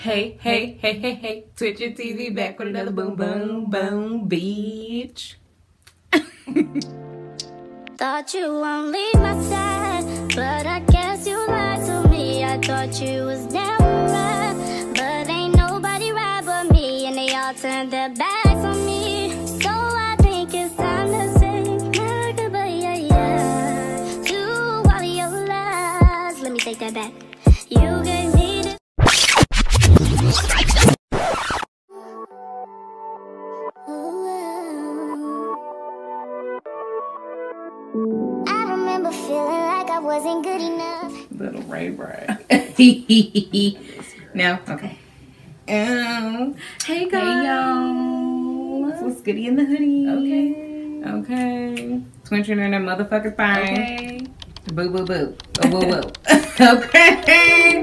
Hey, hey, hey, hey, hey. Switch your TV back with another boom, boom, boom, bitch. Thought you won't leave my side, but I guess you lied to me. I thought you was down but ain't nobody right but me, and they all turned their backs on me. So I think it's time to say goodbye, yeah, yeah, to all your lies. Let me take that back. Ray Ray. no? Okay. Um, hey guys. Hey, y'all. What's goody in the hoodie? Okay. Okay. TwinChin in a motherfucking thing. Okay. Boo boo boo. Oh, woo woo. okay.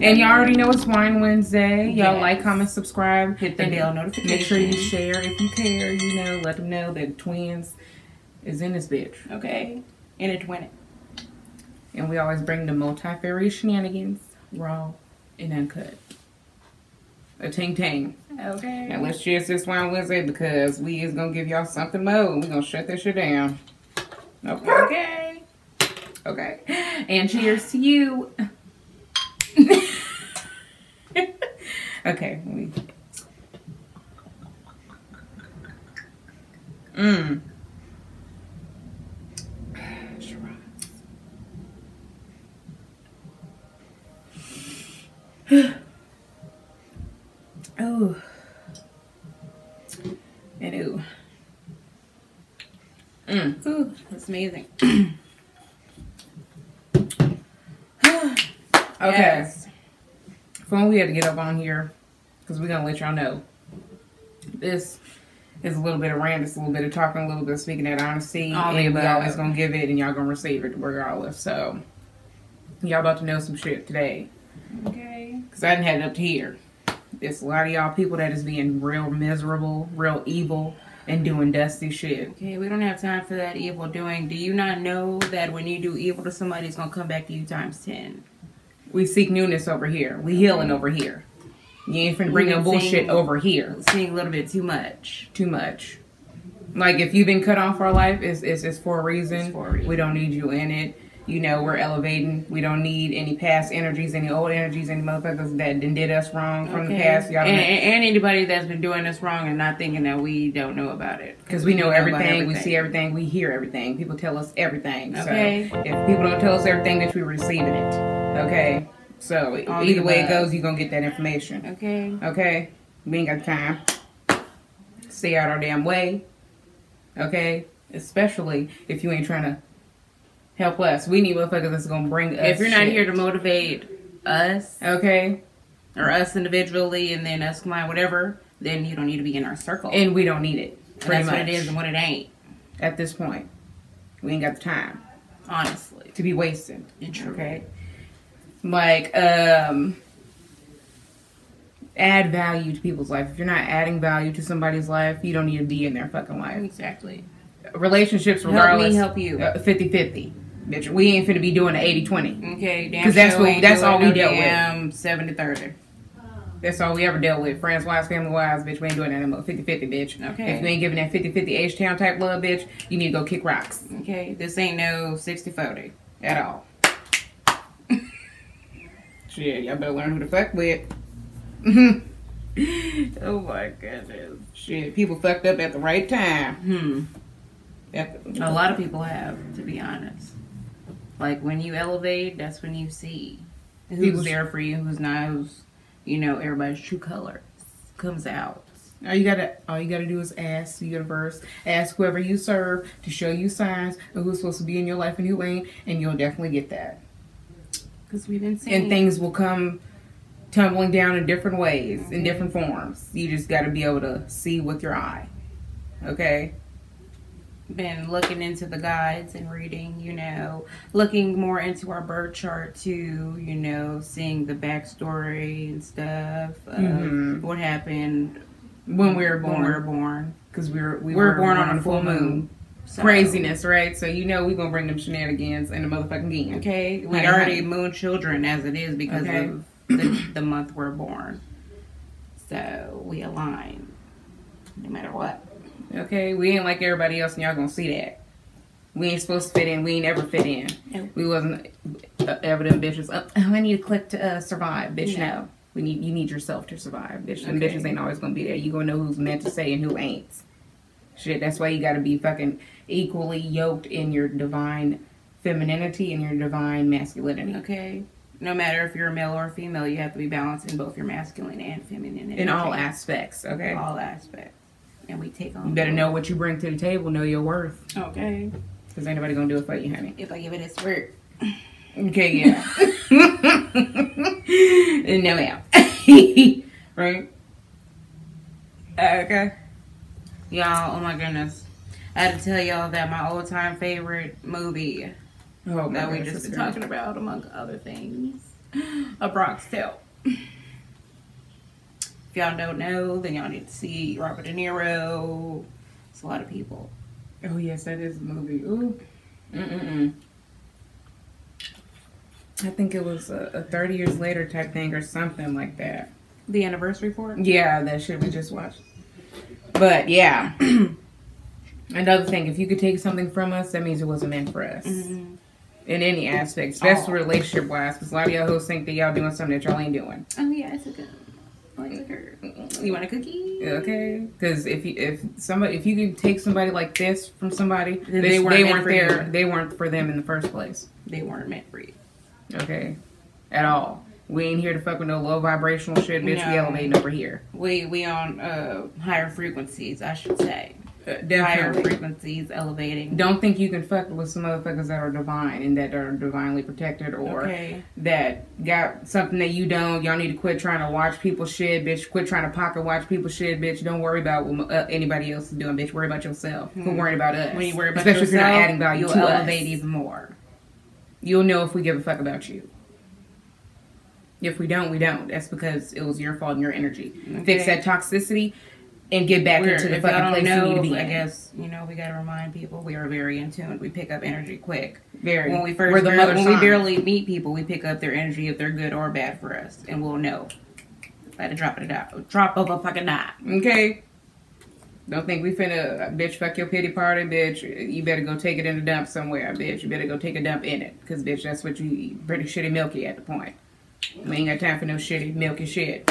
And y'all already know it's Wine Wednesday. Y'all Yes. like, comment, subscribe. Hit the and bell notification. Make sure you share if you care. You know, let them know that Twins is in this bitch. Okay. And it's winning. And we always bring the multifarious shenanigans, raw and uncut. A ting ting. Okay. Now let's cheers this Wine Wednesday because we is gonna give y'all something more. We're gonna shut this shit down. Okay. Okay. Okay. And cheers to you. okay. We... Mmm. Oh. And ooh. Mm. Ooh, that's amazing. Okay. Yes. Phone we had to get up on here because we're gonna let y'all know. This is a little bit of rant, it's a little bit of talking, a little bit of speaking that honesty. All the and we above. always gonna give it and y'all gonna receive it regardless. So y'all about to know some shit today. Okay. Cause I didn't have it up to here. There's a lot of y'all people that is being real miserable, real evil, and doing dusty shit. Okay, we don't have time for that evil doing. Do you not know that when you do evil to somebody, it's gonna come back to you times ten? We seek newness over here. We healing over here. You ain't finna bring no bullshit over here. Seeing a little bit too much. too much. Like if you've been cut off our life, it's, it's, it's for a reason. It's for a reason. We don't need you in it. You know, we're elevating. We don't need any past energies, any old energies, any motherfuckers that did us wrong from the past. Y'all and, and, anybody that's been doing us wrong and not thinking that we don't know about it. because we know about everything, we see everything, we hear everything. People tell us everything. Okay. So if people don't tell us everything, that we're receiving it. Okay. So All either way it goes, you're gonna get that information. Okay. Okay? We ain't got time. Stay out our damn way. Okay? Especially if you ain't trying to help us. We need motherfuckers that's gonna bring us. If you're not shit. here to motivate us Okay? or us individually and then us combined, whatever, then you don't need to be in our circle. And we don't need it. Pretty that's much. what it is and what it ain't. At this point. We ain't got the time Honestly. to be wasting. Okay? Like, um add value to people's life. If you're not adding value to somebody's life, you don't need to be in their fucking life. Exactly. relationships regardless. Help me help you. 50-50 bitch we ain't finna be doing the 80-20 Okay, damn 'Cause that's sure what- that's all we no dealt with. damn 70 30. that's all we ever dealt with friends wives family wives bitch we ain't doing that anymore 50-50 bitch Okay. if you ain't giving that 50-50 h-town type love bitch you need to go kick rocks Okay, this ain't no 60 40. at all shit y'all better learn who to fuck with Oh my goodness. shit people fucked up at the right time Hmm. The- A lot of people have, to be honest. Like when you elevate, that's when you see who's People's- there for you, who's not, who's, you know, everybody's true colors comes out. All you gotta, all you gotta do is ask the universe, ask whoever you serve to show you signs of who's supposed to be in your life and who ain't, and you'll definitely get that. Because we've been seeing And things will come tumbling down in different ways, in different forms. You just gotta be able to see with your eye. Okay? Been looking into the guides and reading, you know, looking more into our birth chart too, you know, seeing the backstory and stuff of Mhm. what happened When we were when we were born, born. because we were we We were were born on a full moon. So- Craziness, right? So you know we gonna bring them shenanigans and the motherfucking game. Okay, we Honey, already honey. moon children as it is because Okay. of the, the month we're born. So we align no matter what. Okay, we ain't like everybody else, and y'all gonna see that. We ain't supposed to fit in. We ain't ever fit in. Nope. We wasn't ever evident bitches. Oh, I need a click to uh, survive, bitch. No. No, we need you need yourself to survive, bitch. And Okay. bitches ain't always gonna be there. You gonna know who's meant to say and who ain't. Shit, that's why you gotta be fucking equally yoked in your divine femininity and your divine masculinity. Okay. No matter if you're a male or a female, you have to be balanced in both your masculine and feminine. In all aspects, okay. all aspects. And we take on. You better know what you bring to the table. Know your worth, Okay. because ain't nobody gonna do it for you, honey. If I give it its word. Okay, yeah. no, ma'am. right? Okay. Y'all, oh my goodness. I had to tell y'all that my old time favorite movie Oh, my that we just been talking about, among other things, A Bronx Tale. If y'all don't know, then y'all need to see Robert De Niro. It's a lot of people. Oh, yes, that is a movie. Ooh. Mm-mm-mm. I think it was a, a 30 years later type thing or something like that. The anniversary for it? Yeah, that shit we just watched. But yeah. Another thing, if you could take something from us, that means it wasn't meant for us. Mhm. In any aspect, especially Oh. relationship wise, because a lot of y'all hoes think that y'all doing something that y'all ain't doing. Oh, yeah, it's a good. Like liquor. You want a cookie? Okay, because if you if somebody if you can take somebody like this from somebody, they, they they weren't weren't, for there. you. They weren't for them in the first place. They weren't meant for you. Okay, at all. We ain't here to fuck with no low vibrational shit, bitch. We No. elevating over here. We we on uh higher frequencies, I should say. Uh, Higher definitely. frequencies, elevating. Don't think you can fuck with some motherfuckers that are divine and that are divinely protected or Okay. that got something that you don't. Y'all need to quit trying to watch people shit, bitch. Quit trying to pocket watch people shit, bitch. Don't worry about what uh, anybody else is doing, bitch. Worry about yourself. Quit worrying about us. When you worry about Especially yourself, if you're not adding value you'll elevate us. even more. You'll know if we give a fuck about you. If we don't, we don't. That's because it was your fault and your energy. Fix that toxicity and get back We're, into the fucking place you need to be. I in. guess you know we gotta remind people we are very in tune. We pick up energy quick. Very. When we first We're the mother when we barely meet people, we pick up their energy if they're good or bad for us, and we'll know. At a drop of a dot, drop of a fucking dot. Okay. Don't think we finna bitch fuck your pity party, bitch. You better go take it in a dump somewhere, bitch. You better go take a dump in it, cause bitch, that's what you eat. Pretty shitty milky at the point. We ain't got time for no shitty milky shit.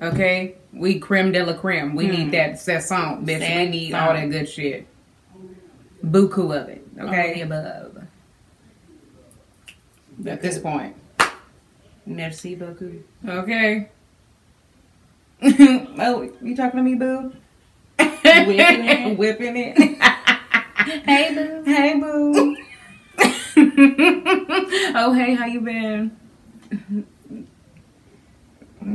Okay, we creme de la creme. We Hmm. need that session, bitch. we Session. need all that good shit. Buku of it. All Okay. the above. At this point. Merci beaucoup. Okay. oh, you talking to me, boo? Whipping it. Whipping it. Hey, boo. Hey, boo. oh, hey, how you been?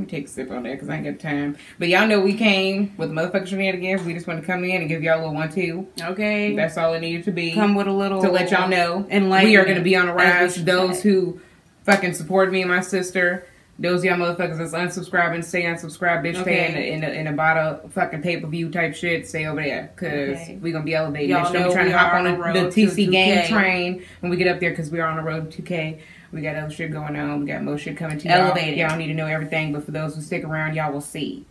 Me take a sip on that because I ain't got time. But y'all know we came with motherfucking shenanigans. We just want to come in and give y'all a little one, two. Okay. That's all it needed to be. Come with a little to let y'all know Enlightenment, we are going to be on a rise. Those say. who fucking support me and my sister, those y'all motherfuckers that's unsubscribing, stay unsubscribed, bitch. Stay in a, in a, in a bottle fucking pay per view type shit. Stay over there because Okay. we gonna be elevated. Y'all know be trying we to hop on the, the TC Gang train when we get up there because we are on the road to 2K. We got other shit going on. We got more shit coming to y'all. Elevated. Y'all need to know everything, but for those who stick around, y'all will see.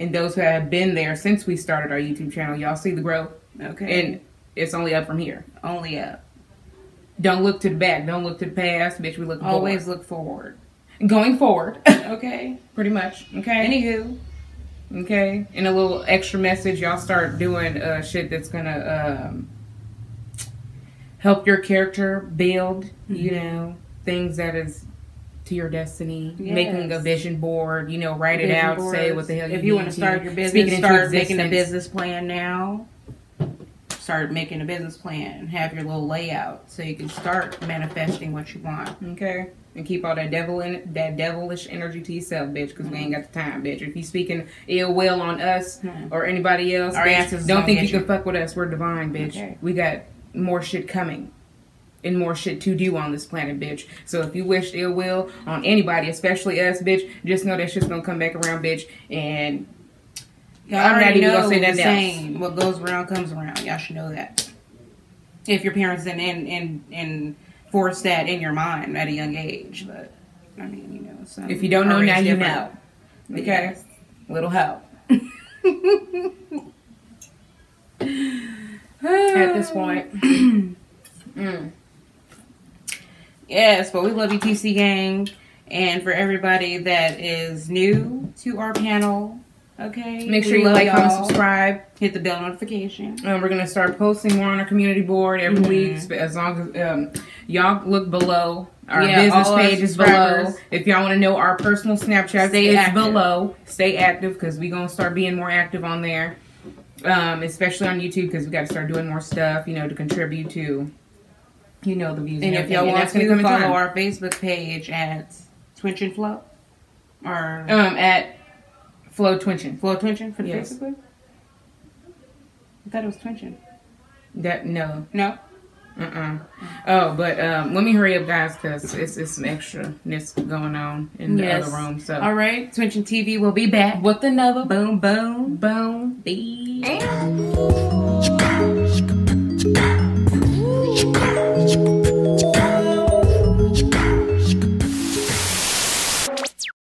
And those who have been there since we started our YouTube channel, y'all see the growth, Okay. and it's only up from here. only up. Don't look to the back. Don't look to the past, bitch. We look Always forward. look forward. going forward. Okay. Pretty much. Okay. Anywho. Okay. And a little extra message. Y'all start doing uh, shit that's gonna um, help your character build. You Mm-hmm. know things that is to your destiny. Making a vision board. You know, write it Vision out. Say what the hell. If you you want to start your business, it start making a business plan now. Start making a business plan. And have your little layout so you can start manifesting what you want. Okay. And keep all that devil in that devilish energy to yourself, bitch, because we ain't got the time, bitch. If you speaking ill will on us Hmm. or anybody else, Our bitch, don't think you get can fuck with us. We're divine, bitch. Okay. We got more shit coming. And more shit to do on this planet, bitch. So if you wish ill will on anybody, especially us, bitch, just know that shit's gonna come back around, bitch. And Y'all I'm not even gonna say else. saying, what goes around comes around. Y'all should know that. If your parents in in in, in force that in your mind at a young age. But I mean, you know, some If you don't know now, you know. Okay, Yes. little help at this point. Mm. Yes, but we love you, TC Gang. And for everybody that is new to our panel, okay? Make sure you like, comment, subscribe. Hit the bell notification. Um, we're gonna start posting more on our community board every Mhm. week. As long as um, y'all look below, our Yeah, business page is below. If y'all want to know our personal Snapchat, Stay it's active. below. Stay active because we gonna start being more active on there, um, especially on YouTube because we got to start doing more stuff. You know, to contribute to, you know, the views. And if y'all want to come follow our Facebook page at TwinChin Flo, or um at Flo TwinChin. Flo TwinChin for the Yes. Facebook? I thought it was TwinChin. That no. No? Uh-uh. Oh, but um, let me hurry up, guys, because it's, it's some extraness going on in the Yes. other room. So, All right, TwinChin TV will be back. with another Boom, boom. boom. Bye. And